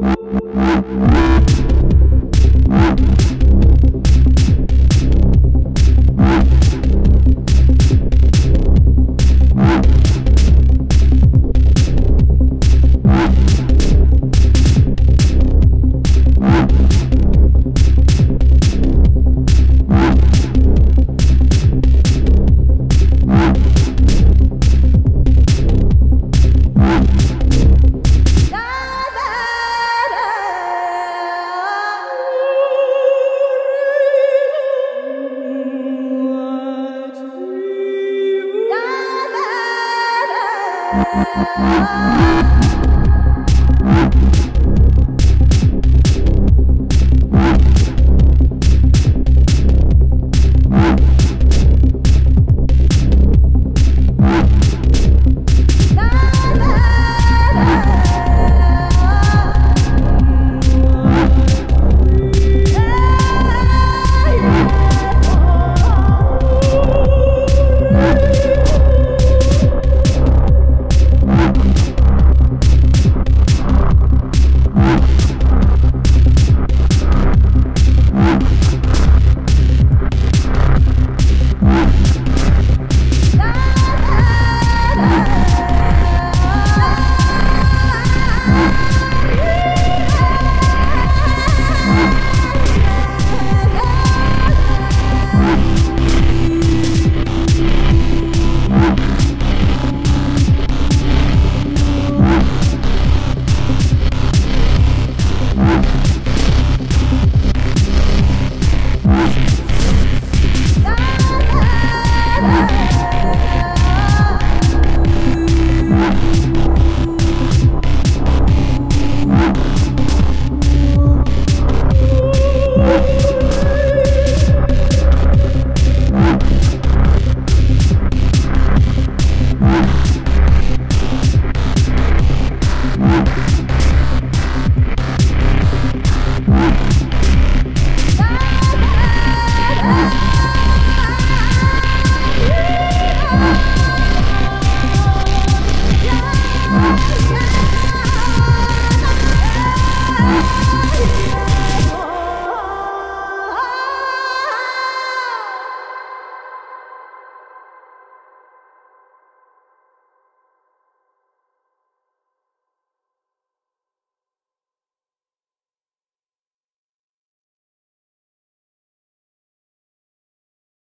you Thank